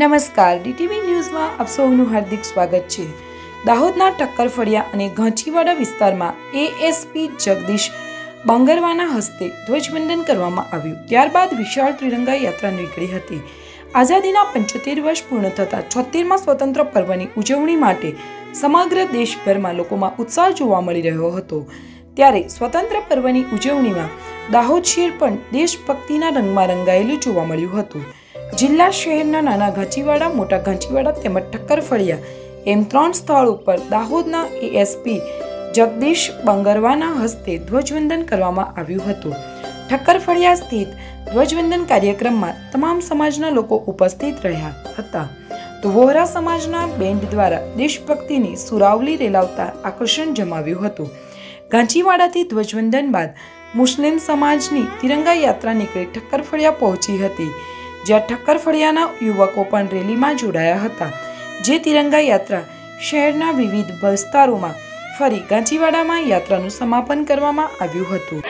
નમસ્કાર. ડીટીવી ન્યૂઝમાં આપ સૌનું હાર્દિક સ્વાગત છે. દાહોદના ટક્કર ફળિયા અને ઘાંચીવાડા વિસ્તારમાં એએસપી જગદીશ બાંગરવાના હસ્તે ધ્વજવંદન કરવામાં આવ્યું. ત્યારબાદ વિશાળ ત્રિરંગા યાત્રા નીકળી હતી. આઝાદીના પંચોતેર વર્ષ પૂર્ણ થતાં છોતેરમાં સ્વતંત્ર પર્વની ઉજવણી માટે સમગ્ર દેશભરમાં લોકોમાં ઉત્સાહ જોવા મળી રહ્યો હતો. ત્યારે સ્વતંત્ર પર્વની ઉજવણીમાં દાહોદ શહેર પણ દેશભક્તિના રંગમાં રંગાયેલું જોવા મળ્યું હતું. જિલ્લા શહેરના નાના ઘાંચીવાડા મોટા ઘાંચીવાડા તેમજ ઠક્કર ફળિયા એમ ત્રણ સ્થળ ઉપર દાહોદના એએસપી જગદીશ બંગરવાના હસ્તે ધ્વજવંદન કરવામાં આવ્યું હતું. ઠક્કર ફળિયા સ્થિત ધ્વજવંદન કાર્યક્રમમાં તમામ સમાજના લોકો ઉપસ્થિત રહ્યા હતા. તો વોહરા સમાજના બેન્ડ દ્વારા દેશભક્તિની સુરાવલી રેલાવતા આકર્ષણ જમાવ્યું હતું. ગાંચીવાડાથી ધ્વજવંદન બાદ મુસ્લિમ સમાજની તિરંગા યાત્રા નીકળી ઠક્કર ફળિયા પહોંચી હતી. જ્યાં ઠક્કર ફળિયાના યુવકો પણ રેલીમાં જોડાયા હતા. જે તિરંગા યાત્રા શહેરના વિવિધ વિસ્તારોમાં ફરી ગાંચીવાડામાં યાત્રાનું સમાપન કરવામાં આવ્યું હતું.